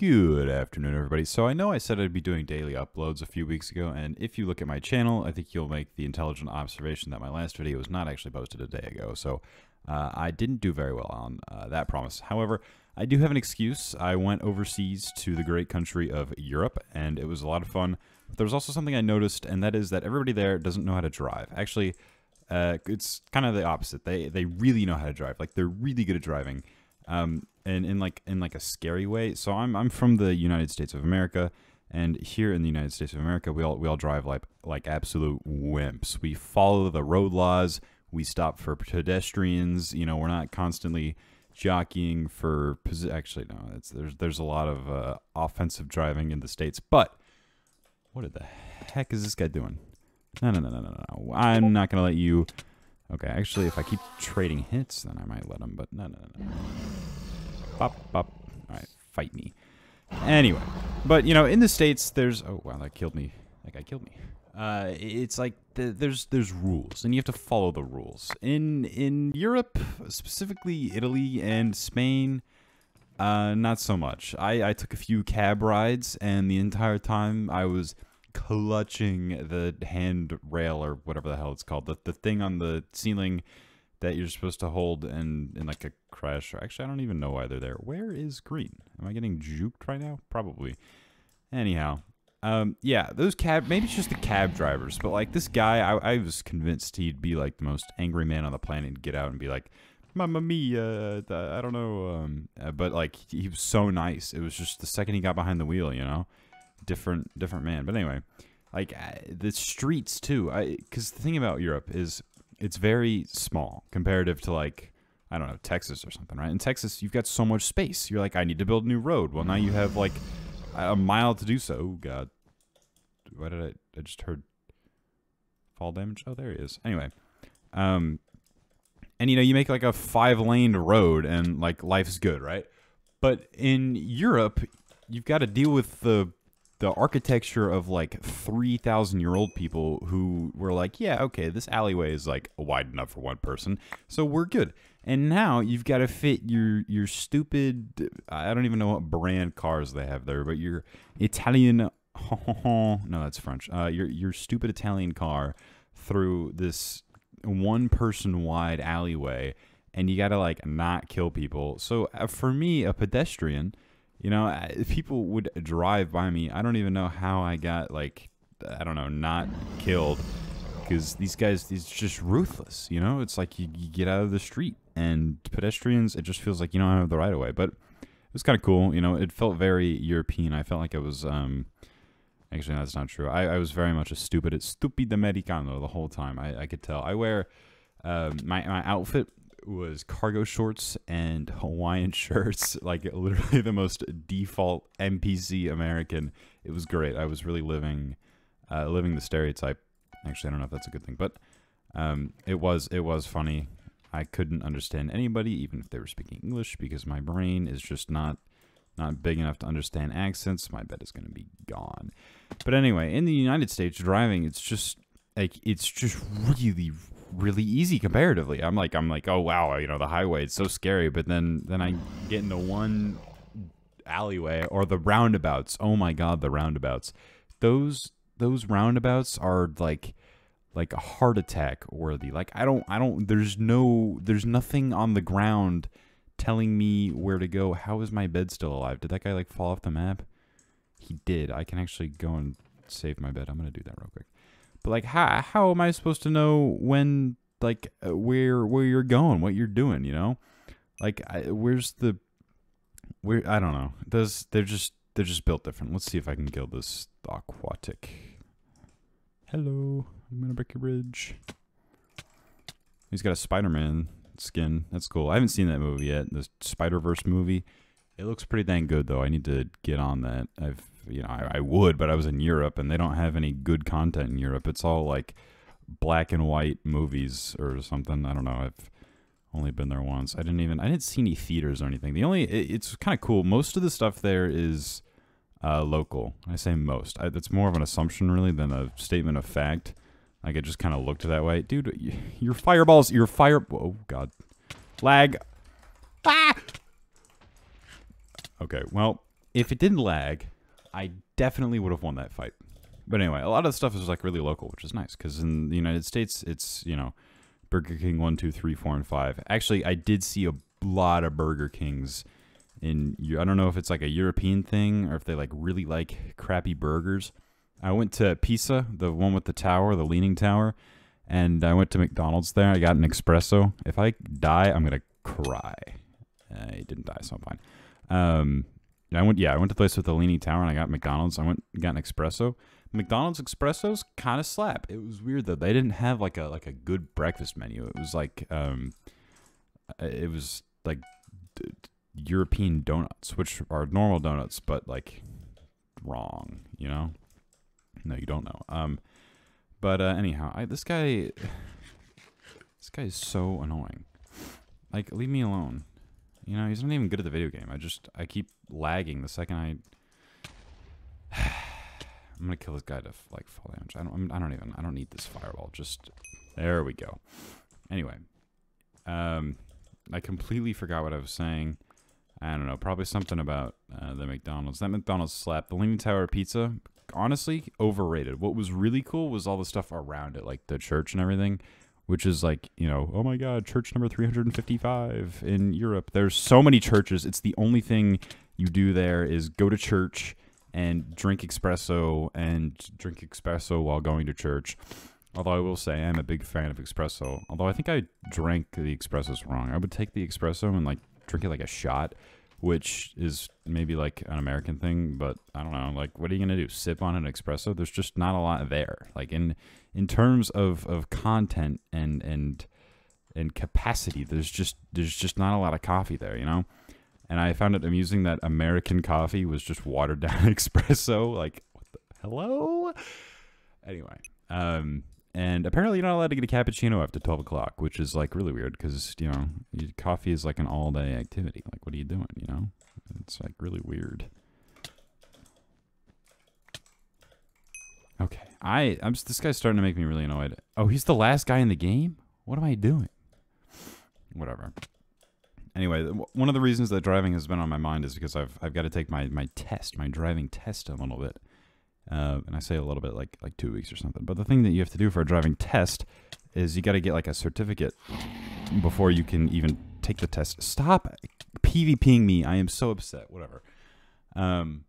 Good afternoon, everybody. So I know I said I'd be doing daily uploads a few weeks ago, and if you look at my channel, I think you'll make the intelligent observation that my last video was not actually posted a day ago. So uh, I didn't do very well on uh, that promise. However, I do have an excuse. I went overseas to the great country of Europe, and it was a lot of fun. But there was also something I noticed, and that is that everybody there doesn't know how to drive. Actually, uh, it's kind of the opposite. They they really know how to drive. Like they're really good at driving. Um, and in like in like a scary way. So I'm I'm from the United States of America, and here in the United States of America, we all we all drive like like absolute wimps. We follow the road laws. We stop for pedestrians. You know, we're not constantly jockeying for posi- actually no it's there's there's a lot of uh, offensive driving in the states but what the heck is this guy doing no no no no no no i'm not gonna let you okay actually if i keep trading hits then i might let him but no no no no Bop, bop. All right, fight me. Anyway, but you know, in the states, there's oh wow, that killed me. That guy killed me. Uh, it's like the, there's there's rules, and you have to follow the rules. In in Europe, specifically Italy and Spain, uh, not so much. I I took a few cab rides, and the entire time I was clutching the handrail or whatever the hell it's called, the the thing on the ceiling that you're supposed to hold in, in like a crash. Actually, I don't even know why they're there. Where is green? Am I getting juked right now? Probably. Anyhow, um, yeah, those cab, maybe it's just the cab drivers, but like this guy, I, I was convinced he'd be like the most angry man on the planet and get out and be like, Mamma mia, uh, I don't know. Um, uh, but like he was so nice. It was just the second he got behind the wheel, you know, different, different man. But anyway, like uh, the streets too. I, cause the thing about Europe is it's very small comparative to like I don't know Texas or something, right? In Texas, you've got so much space. You're like, I need to build a new road. Well, now you have like a mile to do so. God, why did I? I just heard fall damage. Oh, there he is. Anyway, um, and you know you make like a five lane road and like life's good, right? But in Europe, you've got to deal with the the architecture of like 3,000 year old people who were like, yeah, okay, this alleyway is like wide enough for one person, so we're good. And now you've got to fit your your stupid I don't even know what brand cars they have there, but your Italian no, that's French. Uh, your your stupid Italian car through this one person wide alleyway and you got to like not kill people. So uh, for me, a pedestrian you know, people would drive by me. I don't even know how I got like I don't know, not killed because these guys these just ruthless, you know? It's like you, you, get out of the street and pedestrians it just feels like you don't have the right of way. But it was kind of cool, you know, it felt very European. I felt like it was um actually no, that's not true. I, I was very much a stupid stupid americano the whole time. I, I could tell. I wear um, my my outfit was cargo shorts and Hawaiian shirts, like literally the most default NPC American. It was great. I was really living, uh, living the stereotype. Actually, I don't know if that's a good thing, but um, it was it was funny. I couldn't understand anybody, even if they were speaking English, because my brain is just not not big enough to understand accents. My bed is going to be gone. But anyway, in the United States, driving it's just like it's just really really easy comparatively. I'm like I'm like, oh wow, you know, the highway it's so scary, but then then I get into one alleyway or the roundabouts. Oh my god, the roundabouts. Those those roundabouts are like like a heart attack worthy. Like I don't I don't there's no there's nothing on the ground telling me where to go. How is my bed still alive? Did that guy like fall off the map? He did. I can actually go and save my bed. I'm going to do that real quick. But like, how how am I supposed to know when like uh, where where you're going, what you're doing? You know, like I, where's the where I don't know. Does they're just they're just built different. Let's see if I can kill this aquatic. Hello, I'm gonna break your bridge. He's got a Spider-Man skin. That's cool. I haven't seen that movie yet. The Spider-Verse movie. It looks pretty dang good though. I need to get on that. I've you know, I, I would, but I was in Europe and they don't have any good content in Europe. It's all like black and white movies or something. I don't know. I've only been there once. I didn't even I didn't see any theaters or anything. The only it, it's kind of cool. Most of the stuff there is uh, local. I say most. I, that's more of an assumption really than a statement of fact. Like it just kind of looked that way, dude. Your fireballs, your fire. Oh god, lag. Ah. Okay, well, if it didn't lag, I definitely would have won that fight. But anyway, a lot of the stuff is like really local, which is nice because in the United States, it's you know Burger King one, two, three, four, and five. Actually, I did see a lot of Burger Kings in. I don't know if it's like a European thing or if they like really like crappy burgers. I went to Pisa, the one with the tower, the leaning tower, and I went to McDonald's there. I got an espresso. If I die, I'm gonna cry. I didn't die, so I'm fine. Um, I went, yeah, I went to the place with the leaning tower, and I got McDonald's. I went got an espresso. McDonald's espressos kind of slap. It was weird though. They didn't have like a like a good breakfast menu. It was like um, uh, it was like European donuts, which are normal donuts, but like wrong. You know? No, you don't know. Um, but uh, anyhow, I, this guy, this guy is so annoying. Like, leave me alone. You know, he's not even good at the video game. I just I keep lagging the second I. I'm gonna kill this guy to like fall damage. I don't. I'm, don't even. I don't need this fireball. Just there we go. Anyway, um, I completely forgot what I was saying. I don't know. Probably something about uh, the McDonald's. That McDonald's slap. The Leaning Tower Pizza. Honestly, overrated. What was really cool was all the stuff around it, like the church and everything which is like you know oh my god church number 355 in europe. There's so many churches. It's the only thing you do there is go to church and drink espresso and drink espresso while going to church. Although i will say i'm a big fan of espresso. Although i think i drank the espressos wrong. I would take the espresso and like drink it like a shot which is maybe like an american thing but i don't know like what are you gonna do sip on an espresso there's just not a lot there like in in terms of, of content and and and capacity, there's just there's just not a lot of coffee there, you know. And I found it amusing that American coffee was just watered down espresso. Like, what the, hello? Anyway, um, and apparently you're not allowed to get a cappuccino after twelve o'clock, which is like really weird because you know coffee is like an all day activity. Like, what are you doing? You know, it's like really weird. Okay. I I'm just, this guy's starting to make me really annoyed. Oh, he's the last guy in the game? What am I doing? Whatever. Anyway, one of the reasons that driving has been on my mind is because I've I've got to take my my test, my driving test a little bit. Uh, and I say a little bit like like 2 weeks or something. But the thing that you have to do for a driving test is you got to get like a certificate before you can even take the test. Stop PvPing me. I am so upset. Whatever. Um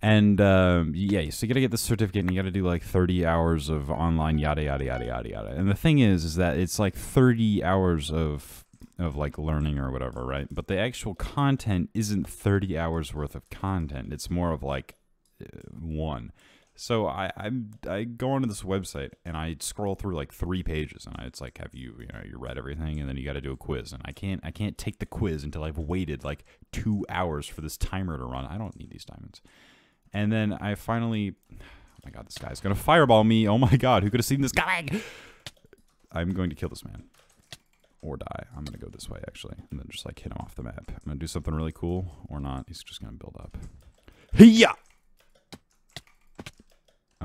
and um, yeah, so you got to get the certificate, and you got to do like 30 hours of online yada yada yada yada yada. And the thing is, is that it's like 30 hours of of like learning or whatever, right? But the actual content isn't 30 hours worth of content. It's more of like one. So I I'm, I go onto this website and I scroll through like three pages, and it's like, have you you know you read everything, and then you got to do a quiz, and I can't I can't take the quiz until I've waited like two hours for this timer to run. I don't need these diamonds. And then I finally, oh my god, this guy's gonna fireball me. Oh my god, who could have seen this coming? I'm going to kill this man. Or die. I'm gonna go this way actually. And then just like hit him off the map. I'm gonna do something really cool or not. He's just gonna build up. Yeah.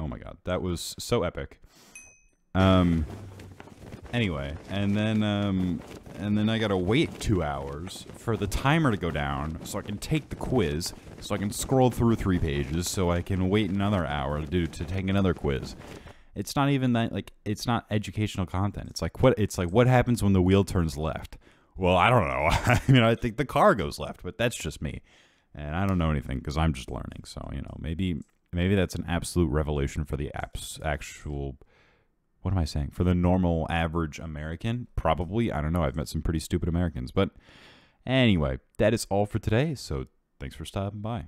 Oh my god, that was so epic. Um anyway, and then um and then I gotta wait two hours for the timer to go down so I can take the quiz, so I can scroll through three pages, so I can wait another hour to do to take another quiz. It's not even that like it's not educational content. It's like what it's like what happens when the wheel turns left. Well, I don't know. I mean, I think the car goes left, but that's just me, and I don't know anything because I'm just learning. So you know, maybe maybe that's an absolute revelation for the apps actual what am I saying? For the normal average American? Probably. I don't know. I've met some pretty stupid Americans. But anyway, that is all for today. So thanks for stopping by.